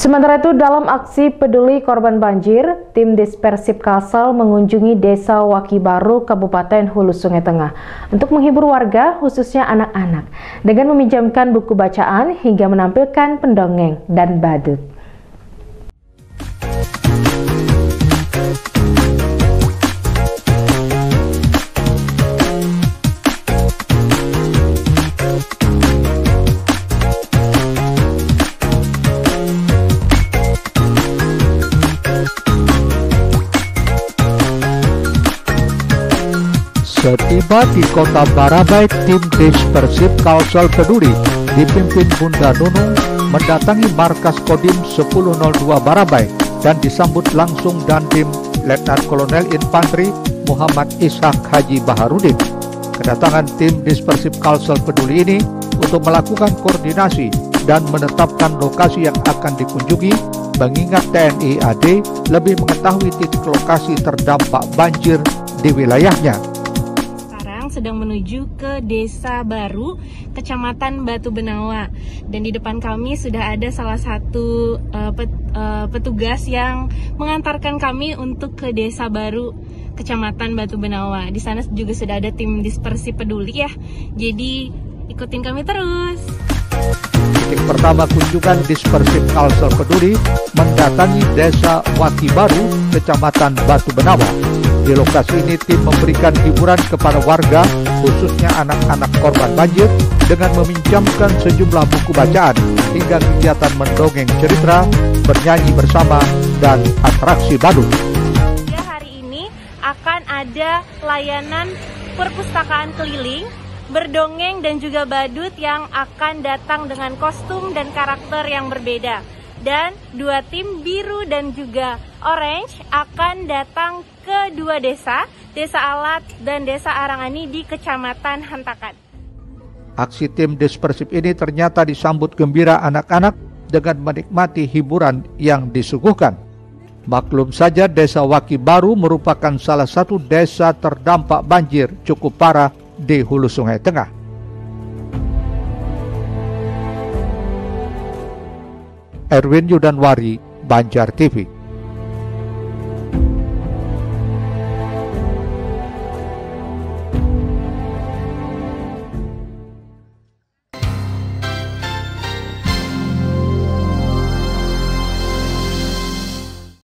Sementara itu dalam aksi peduli korban banjir, tim Dispersip Kalsel mengunjungi Desa Wakibaru, Kabupaten Hulu Sungai Tengah untuk menghibur warga khususnya anak-anak dengan meminjamkan buku bacaan hingga menampilkan pendongeng dan badut. Setiba di kota Barabai, tim Persib Kalsel Peduli dipimpin Bunda Nunung mendatangi markas Kodim 1002 Barabai dan disambut langsung Dandim Letnan Kolonel Infanteri Muhammad Ishak Haji Baharudin. Kedatangan tim Dispersif Kalsel Peduli ini untuk melakukan koordinasi dan menetapkan lokasi yang akan dikunjungi mengingat TNI AD lebih mengetahui titik lokasi terdampak banjir di wilayahnya sedang menuju ke desa baru, kecamatan Batu Benawa. Dan di depan kami sudah ada salah satu uh, pet, uh, petugas yang mengantarkan kami untuk ke desa baru, kecamatan Batu Benawa. Di sana juga sudah ada tim dispersi peduli ya. Jadi ikutin kami terus. Titik pertama kunjungan dispersif Kalsel Peduli mendatangi desa Wati Baru, kecamatan Batu Benawa. Di lokasi ini tim memberikan hiburan kepada warga, khususnya anak-anak korban banjir, dengan meminjamkan sejumlah buku bacaan hingga kegiatan mendongeng cerita, bernyanyi bersama, dan atraksi badut. Hari ini akan ada layanan perpustakaan keliling berdongeng dan juga badut yang akan datang dengan kostum dan karakter yang berbeda dan dua tim biru dan juga orange akan datang ke dua desa, Desa Alat dan Desa Arangani di Kecamatan Hantakan. Aksi tim dispersif ini ternyata disambut gembira anak-anak dengan menikmati hiburan yang disuguhkan. Maklum saja Desa Waki Baru merupakan salah satu desa terdampak banjir cukup parah di hulu sungai tengah. Erwin Yudanwari, Banjar TV.